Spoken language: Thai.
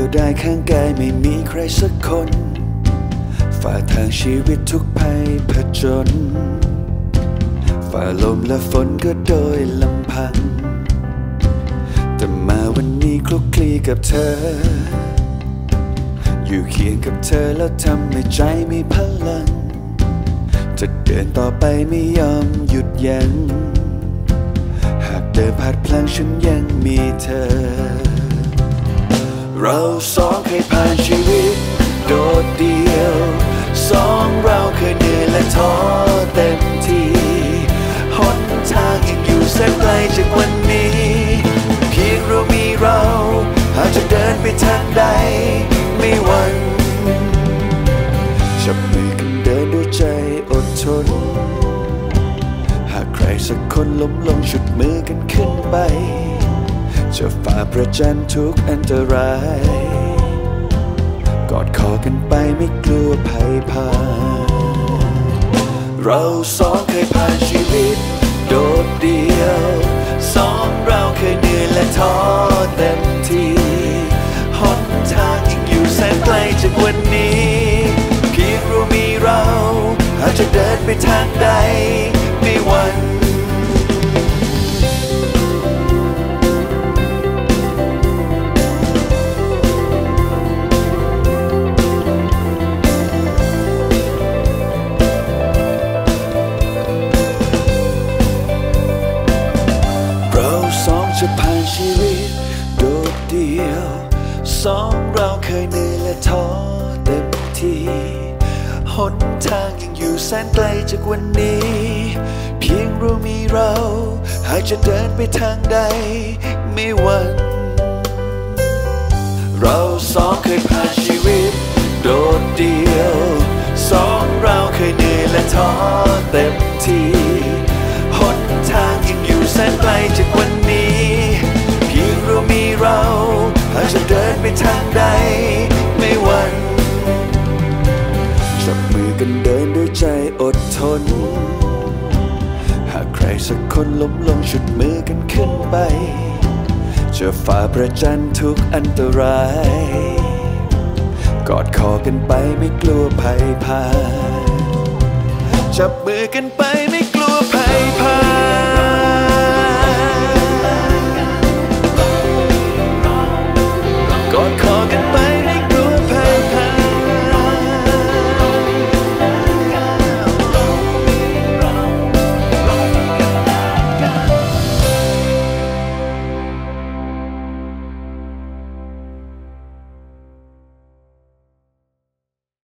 ยวได้ข้างกายไม่มีใครสักคน ฝ่าทางชีวิตทุกภัยผจญ ฝ่าลมและฝนก็โดยลำพัง แต่มาวันนี้คลุกคลีกับเธอ อยู่เคียงกับเธอแล้วทำให้ใจมีพลัง จะเดินต่อไปไม่ยอมหยุดยัง้ง หากเดินผ่านพลังฉันยังมีเธอ เราสองเคยผ่านชีวิต โดดเดียว สองเราเคยเหนื่อยและท้อเต็มทีหนทางยังอยู่แสนไกลจากวันนี้ เพียงเรามีเราหากจะเดินไปทางใดไม่หวั่นจับมือกันเดินด้วยใจอดทน หากใครสักคนล้มลงฉุดมือกันขึ้นไป จะฝ่าประจันทุกอันตราย กอดคอกันไปไม่กลัวภัยพานเราสองเคยผ่านชีวิต โดดเดียวสองเราเคยเหนื่อยและท้อเต็มทีหนทางยังอยู่แสนไกลจากวันนี้เพียงเรามีเราหากจะเดินไปทางใด จะผ่านชีวิตโดดเดียว สองเราเคยเหนื่อยและท้อเต็มทีหนทางยังอยู่แสนไกลจากวันนี้ เพียงเรามีเรา หากจะเดินไปทางใด ไม่หวั่นเราสองเคยผ่านชีวิต โดดเดียว กันเดินด้วยใจอดทน หากใครสักคนล้มลงชุดมือกันขึ้นไป จะฝ่าประจันทุกอันตราย กอดคอกันไปไม่กลัวภัยพานจับมือกันไป